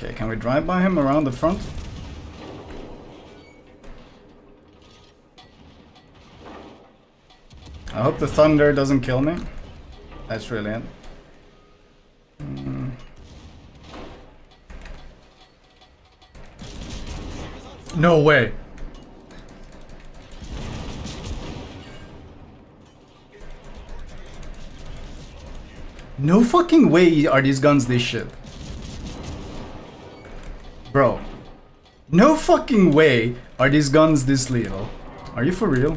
Okay, can we drive by him around the front? I hope the thunder doesn't kill me. That's really it. Mm. No way. No fucking way are these guns this shit. Bro. No fucking way are these guns this lethal. Are you for real?